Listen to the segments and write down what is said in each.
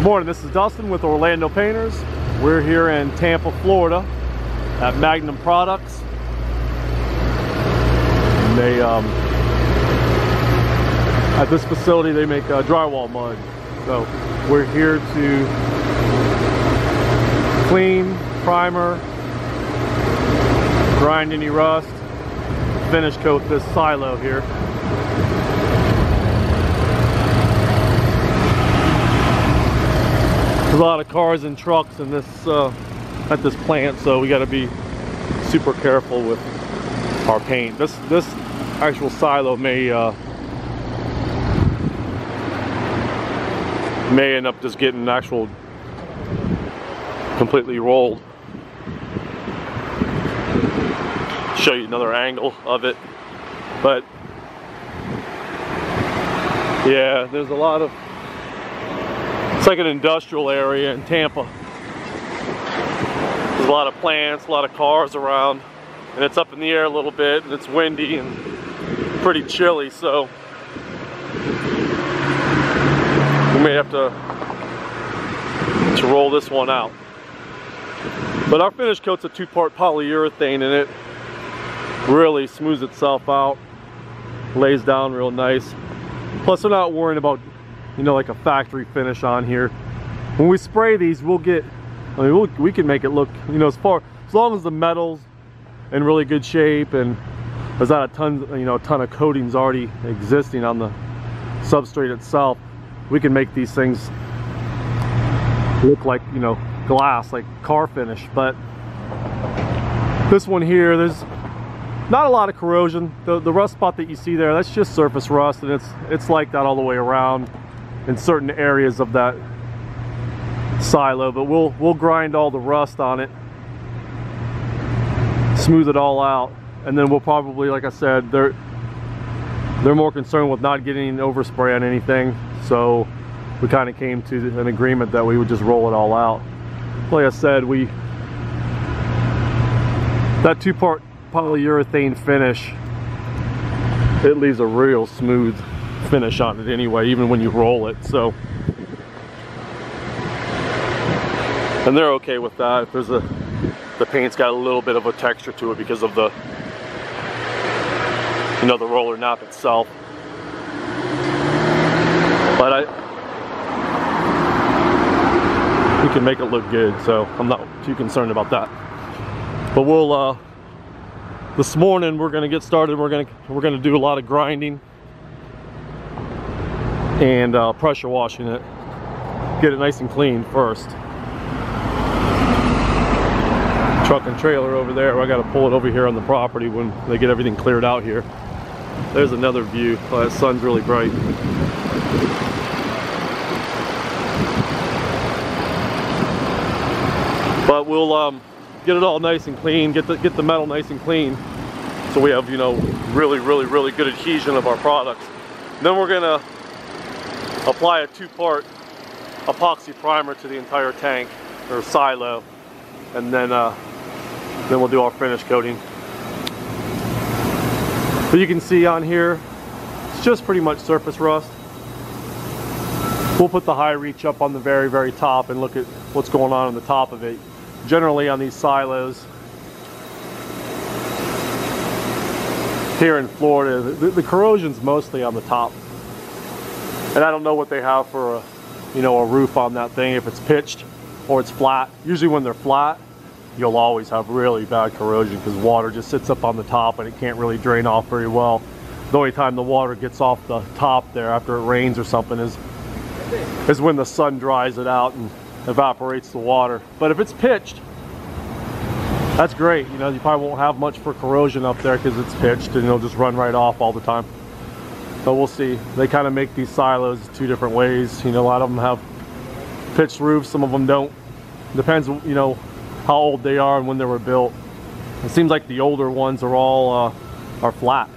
Good morning, this is Dustin with Orlando Painters. We're here in Tampa, Florida at Magnum Products. And they, um, at this facility, they make uh, drywall mud. So we're here to clean, primer, grind any rust, finish coat this silo here. There's a lot of cars and trucks in this uh, at this plant, so we got to be super careful with our paint. This this actual silo may uh, may end up just getting actual completely rolled. Show you another angle of it, but yeah, there's a lot of it's like an industrial area in Tampa. There's a lot of plants, a lot of cars around, and it's up in the air a little bit, and it's windy and pretty chilly, so we may have to, to roll this one out. But our finish coat's a two-part polyurethane, and it really smooths itself out, lays down real nice. Plus, we're not worrying about you know, like a factory finish on here. When we spray these, we'll get, I mean, we'll, we can make it look, you know, as far, as long as the metal's in really good shape and there's not a ton, you know, a ton of coatings already existing on the substrate itself, we can make these things look like, you know, glass, like car finish. But this one here, there's not a lot of corrosion. The, the rust spot that you see there, that's just surface rust and it's, it's like that all the way around in certain areas of that silo, but we'll we'll grind all the rust on it, smooth it all out, and then we'll probably, like I said, they're they're more concerned with not getting overspray on anything, so we kind of came to an agreement that we would just roll it all out. Like I said, we that two-part polyurethane finish, it leaves a real smooth finish on it anyway, even when you roll it. So, and they're okay with that. If there's a, the paint's got a little bit of a texture to it because of the, you know, the roller nap itself. But I, we can make it look good, so I'm not too concerned about that. But we'll, uh, this morning we're gonna get started. We're gonna we're gonna do a lot of grinding and uh, pressure washing it. Get it nice and clean first. Truck and trailer over there. I got to pull it over here on the property when they get everything cleared out here. There's another view. Oh, that sun's really bright. But we'll um, get it all nice and clean. Get the get the metal nice and clean, so we have you know really really really good adhesion of our products. Then we're gonna apply a two-part epoxy primer to the entire tank or silo and then uh, then we'll do our finish coating. But you can see on here it's just pretty much surface rust. We'll put the high reach up on the very very top and look at what's going on on the top of it. Generally on these silos here in Florida the, the corrosion's mostly on the top and I don't know what they have for a, you know, a roof on that thing, if it's pitched or it's flat. Usually when they're flat, you'll always have really bad corrosion because water just sits up on the top and it can't really drain off very well. The only time the water gets off the top there after it rains or something is, is when the sun dries it out and evaporates the water. But if it's pitched, that's great. You know, you probably won't have much for corrosion up there because it's pitched and it'll just run right off all the time we'll see. They kind of make these silos two different ways. You know, a lot of them have pitched roofs, some of them don't. Depends, you know, how old they are and when they were built. It seems like the older ones are all uh, are flat.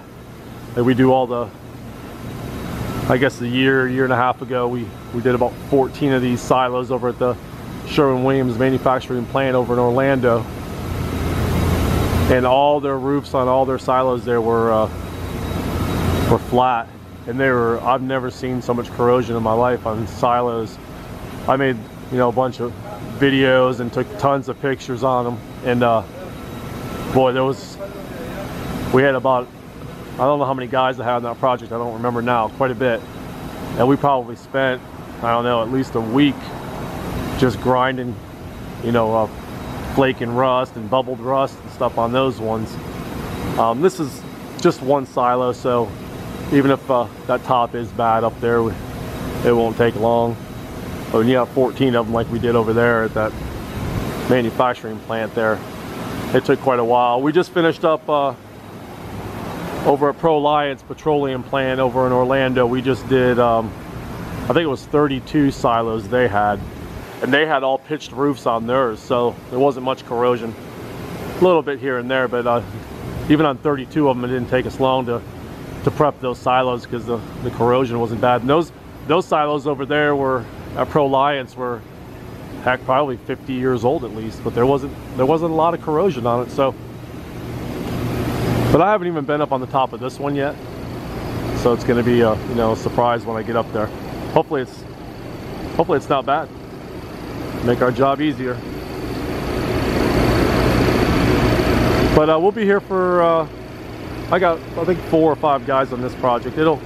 And we do all the, I guess the year, year and a half ago, we, we did about 14 of these silos over at the Sherwin-Williams manufacturing plant over in Orlando. And all their roofs on all their silos there were uh, were flat and they were I've never seen so much corrosion in my life on silos. I made you know a bunch of videos and took tons of pictures on them and uh, boy there was we had about I don't know how many guys I had on that project. I don't remember now quite a bit. And we probably spent I don't know at least a week just grinding you know uh, flaking rust and bubbled rust and stuff on those ones. Um, this is just one silo so even if uh, that top is bad up there it won't take long. But when you have 14 of them like we did over there at that manufacturing plant there it took quite a while. We just finished up uh, over at Proliance Petroleum Plant over in Orlando. We just did um, I think it was 32 silos they had. And they had all pitched roofs on theirs so there wasn't much corrosion. A little bit here and there but uh, even on 32 of them it didn't take us long to to prep those silos because the, the corrosion wasn't bad. And those those silos over there were at Proliance were heck probably 50 years old at least but there wasn't there wasn't a lot of corrosion on it so. But I haven't even been up on the top of this one yet so it's going to be a you know a surprise when I get up there. Hopefully it's hopefully it's not bad. Make our job easier. But uh, we'll be here for uh, I got I think four or five guys on this project it'll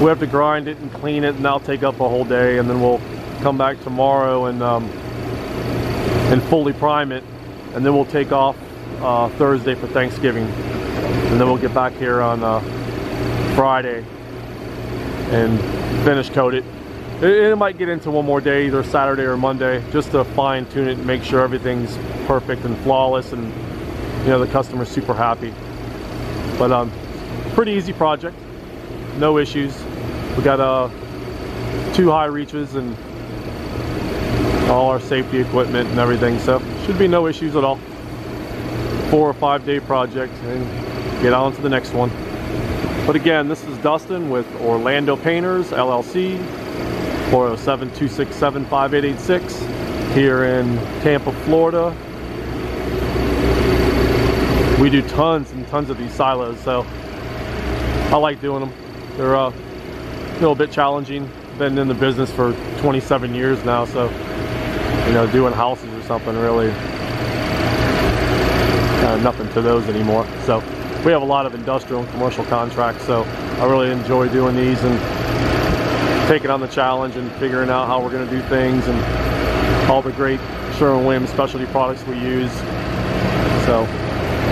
we have to grind it and clean it and that'll take up a whole day and then we'll come back tomorrow and um, and fully prime it and then we'll take off uh, Thursday for Thanksgiving and then we'll get back here on uh, Friday and finish coat it. it. it might get into one more day either Saturday or Monday just to fine tune it and make sure everything's perfect and flawless and you know the customer's super happy but um pretty easy project. No issues. We got uh two high reaches and all our safety equipment and everything so should be no issues at all. Four or five day project and get on to the next one. But again this is Dustin with Orlando Painters LLC 407-267-5886 here in Tampa Florida we do tons and tons of these silos so I like doing them they're uh, a little bit challenging. Been in the business for 27 years now so you know doing houses or something really uh, nothing to those anymore. So we have a lot of industrial and commercial contracts so I really enjoy doing these and taking on the challenge and figuring out how we're going to do things and all the great Sherwin-Williams specialty products we use. So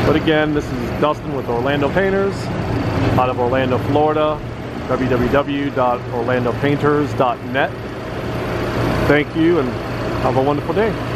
but again, this is Dustin with Orlando Painters out of Orlando, Florida. www.orlandopainters.net. Thank you and have a wonderful day.